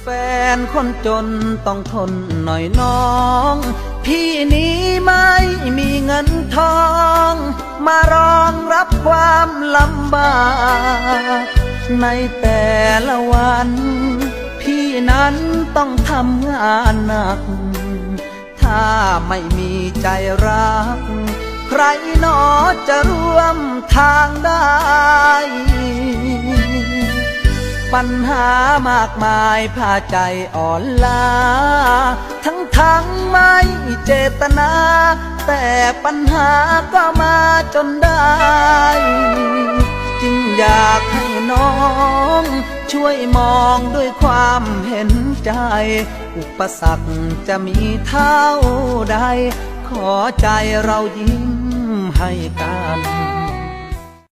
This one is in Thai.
แฟนคนจนต้องทนหน่อยน้อง พี่นี้ไม่มีเงินทอง มารองรับความลำบาก ในแต่ละวัน พี่นั้นต้องทำงานหนัก ถ้าไม่มีใจรัก ใครหนอจะร่วมทางได้ ปัญหามากมายพาใจอ่อนล้า ทั้งทั้งไม่เจตนา แต่ปัญหาก็มาจนได้ จึงอยากให้น้อง ช่วยมองด้วยความเห็นใจ อุปสรรคจะมีเท่าใด ขอใจเรายิ้มให้กัน